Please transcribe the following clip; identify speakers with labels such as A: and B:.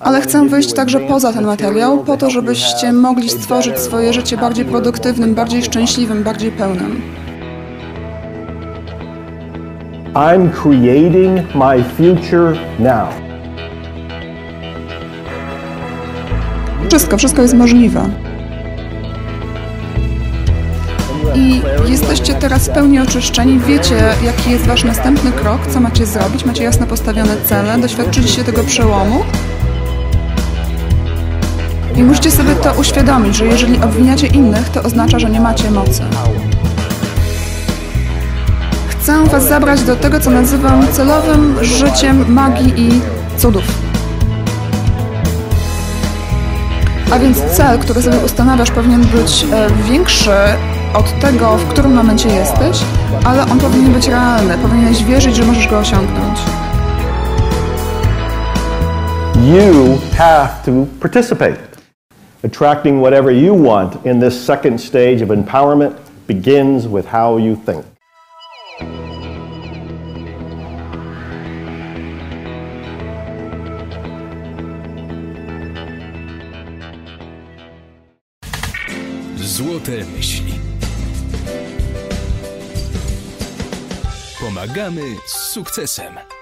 A: Ale chcę wyjść także poza ten materiał, po to, żebyście mogli stworzyć swoje życie bardziej produktywnym, bardziej szczęśliwym, bardziej pełnym.
B: I'm creating my future now.
A: Wszystko, wszystko jest możliwe. I jesteście teraz w pełni oczyszczeni, wiecie, jaki jest wasz następny krok, co macie zrobić, macie jasno postawione cele, doświadczyliście tego przełomu. I musicie sobie to uświadomić, że jeżeli obwiniacie innych, to oznacza, że nie macie mocy. Chcę was zabrać do tego, co nazywam celowym życiem magii i cudów. A więc cel, który sobie ustanawiasz, powinien być e, większy od tego, w którym momencie jesteś, ale on powinien być realny. Powinieneś wierzyć, że możesz go osiągnąć.
B: You have to participate. Attracting whatever you want in this second stage of empowerment begins with how you think.
C: Złote myśli. Pomagamy z sukcesem.